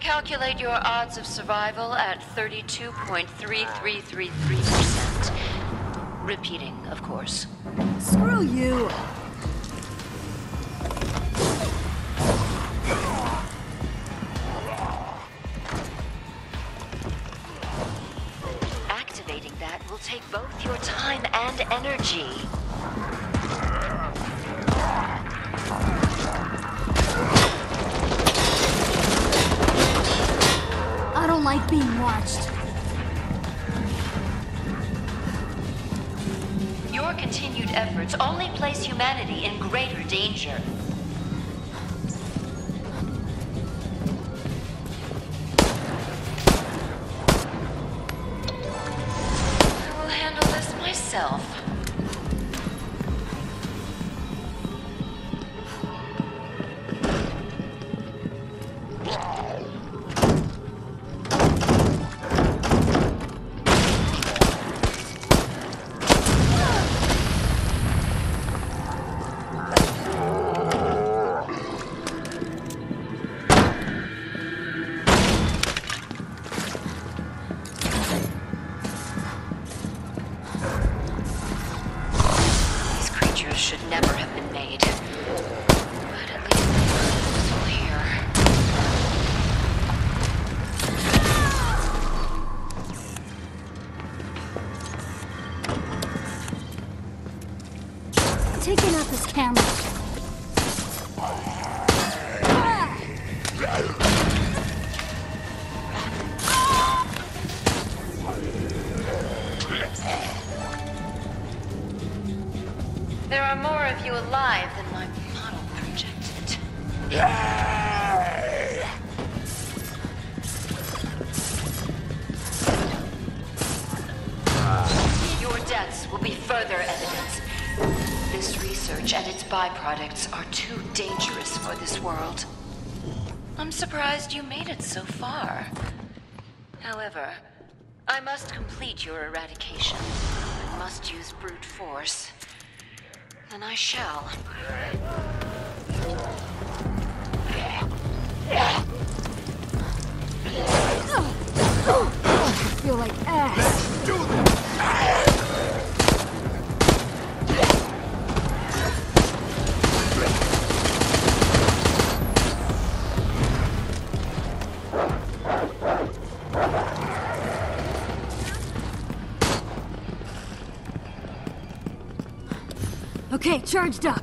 calculate your odds of survival at 32.3333%. Repeating, of course. Screw you! Activating that will take both your time and energy. Should never have been made. More of you alive than my model projected. Your deaths will be further evidence. This research and its byproducts are too dangerous for this world. I'm surprised you made it so far. However, I must complete your eradication. I must use brute force. Then I shall. I feel like ass. Okay, charged up.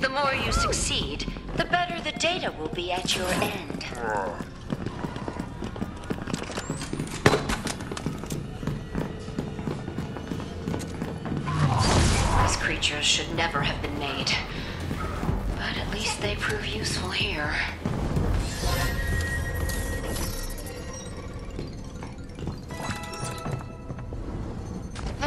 The more you succeed, the better the data will be at your end. These creatures should never have been made. But at least they prove useful here.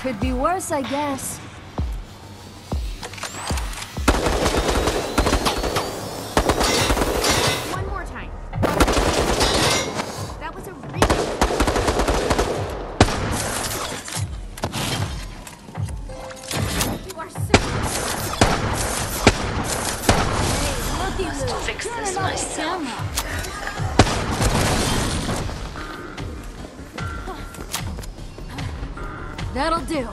Could be worse, I guess. That'll do.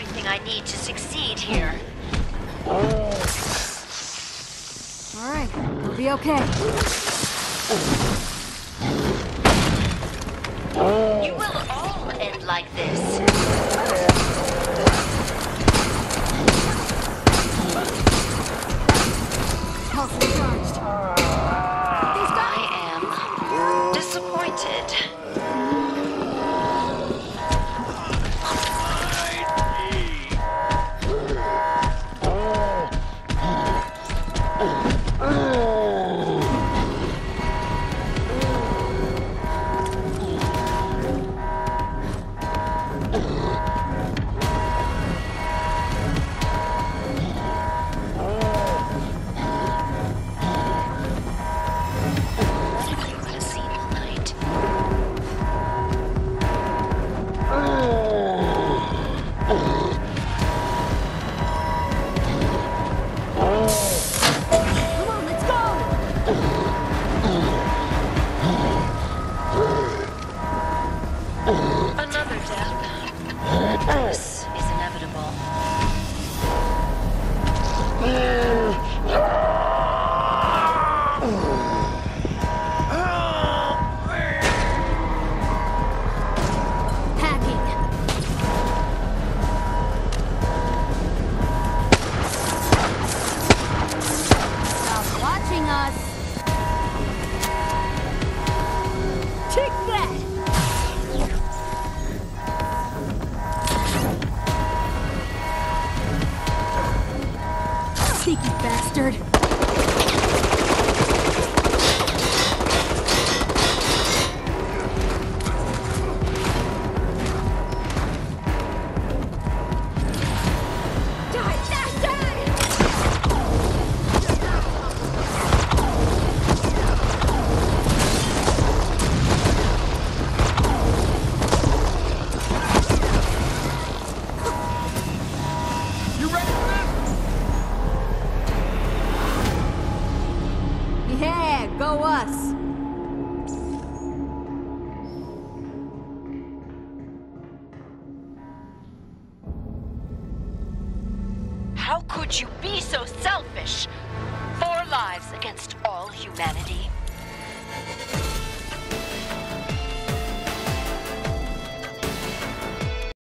everything I need to succeed here. All right, we'll be okay. You will all end like this. Pulse charged. más.